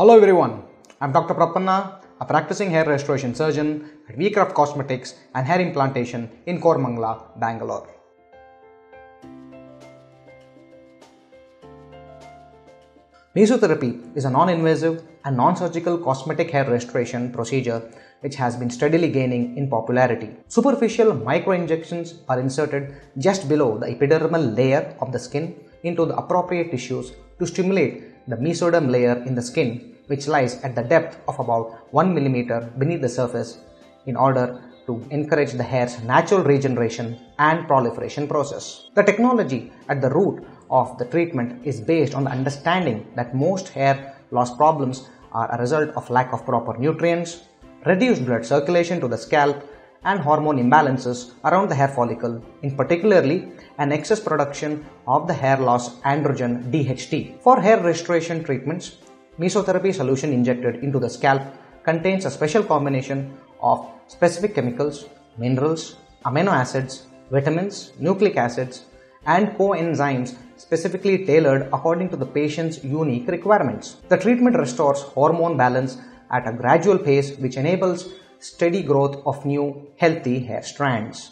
Hello everyone, I'm Dr. Prapanna, a practicing hair restoration surgeon at VCraft Cosmetics and Hair Implantation in Koramangala, Bangalore. Mesotherapy is a non-invasive and non-surgical cosmetic hair restoration procedure which has been steadily gaining in popularity. Superficial microinjections are inserted just below the epidermal layer of the skin into the appropriate tissues to stimulate the mesoderm layer in the skin which lies at the depth of about 1 mm beneath the surface in order to encourage the hair's natural regeneration and proliferation process. The technology at the root of the treatment is based on the understanding that most hair loss problems are a result of lack of proper nutrients, reduced blood circulation to the scalp, and hormone imbalances around the hair follicle, in particularly an excess production of the hair loss androgen DHT. For hair restoration treatments, mesotherapy solution injected into the scalp contains a special combination of specific chemicals, minerals, amino acids, vitamins, nucleic acids, and coenzymes specifically tailored according to the patient's unique requirements. The treatment restores hormone balance at a gradual pace which enables steady growth of new healthy hair strands.